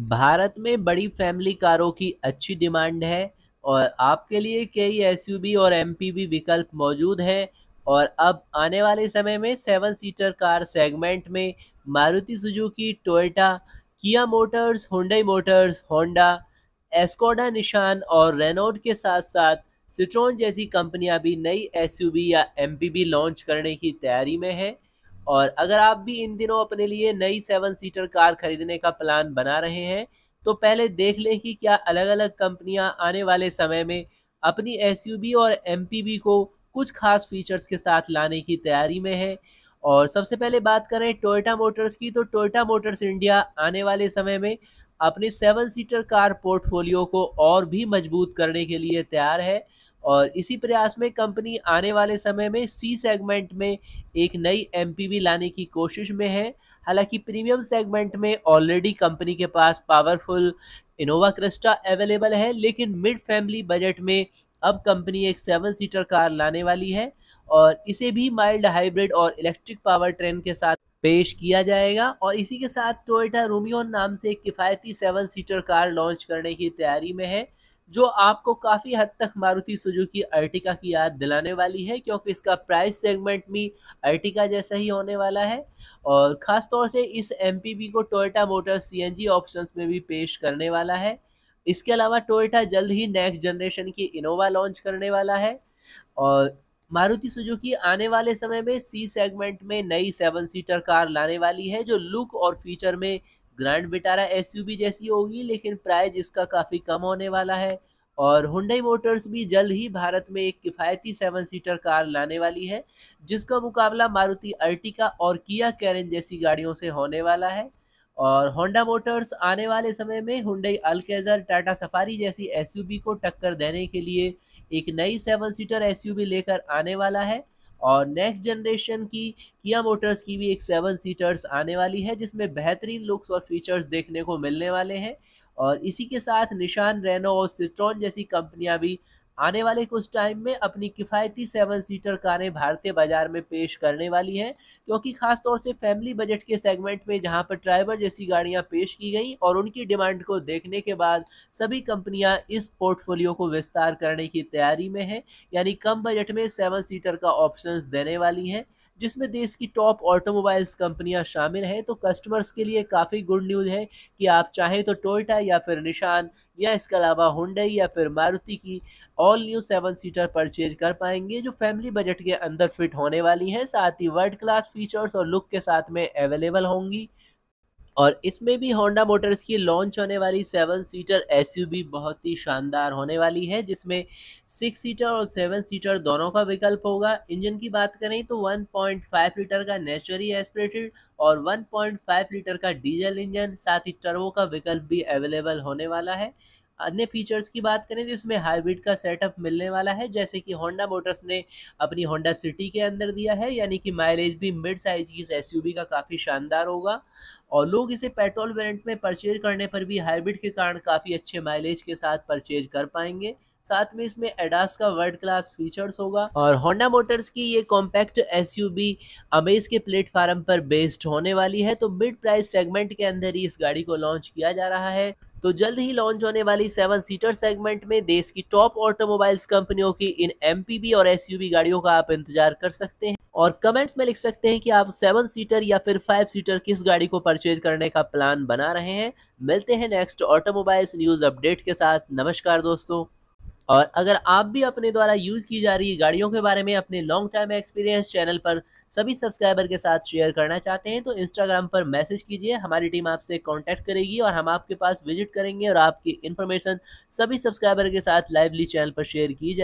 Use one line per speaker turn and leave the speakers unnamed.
भारत में बड़ी फैमिली कारों की अच्छी डिमांड है और आपके लिए कई एसयूवी और एमपीवी विकल्प मौजूद हैं। और अब आने वाले समय में सेवन सीटर कार सेगमेंट में Maruti Suzuki Toyota Kia Motors Hyundai Motors Honda Skoda Nissan और रेनोड के साथ साथ सिट्रोन जैसी कंपनियाँ भी नई एसयूवी या एमपीवी लॉन्च करने की तैयारी में हैं। और अगर आप भी इन दिनों अपने लिए नई सेवन सीटर कार खरीदने का प्लान बना रहे हैं तो पहले देख लें कि क्या अलग अलग कंपनियाँ आने वाले समय में अपनी एसयूवी और एमपीवी को कुछ खास फीचर्स के साथ लाने की तैयारी में है। और सबसे पहले बात करें टोयोटा मोटर्स की तो टोयोटा मोटर्स इंडिया आने वाले समय में अपने सेवन सीटर कार पोर्टफोलियो को और भी मज़बूत करने के लिए तैयार है। और इसी प्रयास में कंपनी आने वाले समय में सी सेगमेंट में एक नई एमपीवी लाने की कोशिश में है। हालाँकि प्रीमियम सेगमेंट में ऑलरेडी कंपनी के पास पावरफुल इनोवा क्रिस्टा अवेलेबल है, लेकिन मिड फैमिली बजट में अब कंपनी एक सेवन सीटर कार लाने वाली है और इसे भी माइल्ड हाइब्रिड और इलेक्ट्रिक पावर ट्रेन के साथ पेश किया जाएगा और इसी के साथ टोयोटा रोमियोन नाम से एक किफ़ायती सेवन सीटर कार लॉन्च करने की तैयारी में है। जो आपको काफ़ी हद तक मारुति सुजुकी अर्टिका की याद दिलाने वाली है, क्योंकि इसका प्राइस सेगमेंट भी अर्टिका जैसा ही होने वाला है। और ख़ास तौर से इस एम को टोयोटा मोटर सी ऑप्शंस में भी पेश करने वाला है। इसके अलावा टोयोटा जल्द ही नेक्स्ट जनरेशन की इनोवा लॉन्च करने वाला है। और मारुति सुजुकी आने वाले समय में सी सेगमेंट में नई सेवन सीटर कार लाने वाली है, जो लुक और फीचर में ग्रैंड विटारा एसयूवी जैसी होगी, लेकिन प्राइस इसका काफ़ी कम होने वाला है। और हुंडई मोटर्स भी जल्द ही भारत में एक किफ़ायती सेवन सीटर कार लाने वाली है, जिसका मुकाबला मारुति अर्टिका और किया कैरन जैसी गाड़ियों से होने वाला है। और होंडा मोटर्स आने वाले समय में हुंडई अल्केजर, टाटा सफारी जैसी एसयूवी को टक्कर देने के लिए एक नई सेवन सीटर एसयूवी लेकर आने वाला है। और नेक्स्ट जनरेशन की किया मोटर्स की भी एक सेवन सीटर्स आने वाली है, जिसमें बेहतरीन लुक्स और फीचर्स देखने को मिलने वाले हैं। और इसी के साथ निशान रेनो और सिट्रॉन जैसी कंपनियाँ भी आने वाले कुछ टाइम में अपनी किफ़ायती सेवन सीटर कारें भारतीय बाज़ार में पेश करने वाली हैं, क्योंकि ख़ास तौर से फैमिली बजट के सेगमेंट में जहाँ पर ड्राइवर जैसी गाड़ियाँ पेश की गई और उनकी डिमांड को देखने के बाद सभी कंपनियाँ इस पोर्टफोलियो को विस्तार करने की तैयारी में हैं, यानी कम बजट में सेवन सीटर का ऑप्शन देने वाली हैं। जिसमें देश की टॉप ऑटोमोबाइल्स कंपनियाँ शामिल हैं तो कस्टमर्स के लिए काफ़ी गुड न्यूज़ है कि आप चाहें तो टोयोटा या फिर निशान या इसके अलावा हुंडई या फिर मारुति की all new seven seater purchase कर पाएँगे, जो फैमिली बजट के अंदर फिट होने वाली हैं। साथ ही वर्ल्ड क्लास फीचर्स और लुक के साथ में अवेलेबल होंगी। और इसमें भी होंडा मोटर्स की लॉन्च होने वाली सेवन सीटर एसयूवी बहुत ही शानदार होने वाली है, जिसमें सिक्स सीटर और सेवन सीटर दोनों का विकल्प होगा। इंजन की बात करें तो 1.5 लीटर का नेचुरली एस्पिरेटेड और 1.5 लीटर का डीजल इंजन साथ ही टर्बो का विकल्प भी अवेलेबल होने वाला है। अन्य फीचर्स की बात करें तो इसमें हाइब्रिड का सेटअप मिलने वाला है, जैसे कि होंडा मोटर्स ने अपनी होंडा सिटी के अंदर दिया है, यानी कि माइलेज भी मिड साइज़ की इस एस का काफ़ी शानदार होगा। और लोग इसे पेट्रोल वेरिएंट में परचेज करने पर भी हाइब्रिड के कारण काफ़ी अच्छे माइलेज के साथ परचेज कर पाएँगे। साथ में इसमें एडास का वर्ल्ड क्लास फीचर्स होगा और होंडा मोटर्स की ये कॉम्पैक्ट एसयूवी अमेज के प्लेटफार्म पर बेस्ड होने वाली है। तो मिड प्राइस सेगमेंट के अंदर ही इस गाड़ी को लॉन्च किया जा रहा है। तो जल्द ही लॉन्च होने वाली सेवन सीटर सेगमेंट में देश की टॉप ऑटोमोबाइल्स कंपनियों की इन एम और एस गाड़ियों का आप इंतज़ार कर सकते हैं। और कमेंट्स में लिख सकते हैं कि आप सेवन सीटर या फिर फाइव सीटर किस गाड़ी को परचेज करने का प्लान बना रहे हैं। मिलते हैं नेक्स्ट ऑटोमोबाइल्स न्यूज़ अपडेट के साथ। नमस्कार दोस्तों। और अगर आप भी अपने द्वारा यूज़ की जा रही गाड़ियों के बारे में अपने लॉन्ग टाइम एक्सपीरियंस चैनल पर सभी सब्सक्राइबर के साथ शेयर करना चाहते हैं तो इंस्टाग्राम पर मैसेज कीजिए, हमारी टीम आपसे कांटेक्ट करेगी और हम आपके पास विज़िट करेंगे और आपकी इन्फॉर्मेशन सभी सब्सक्राइबर के साथ लाइवली चैनल पर शेयर की जाए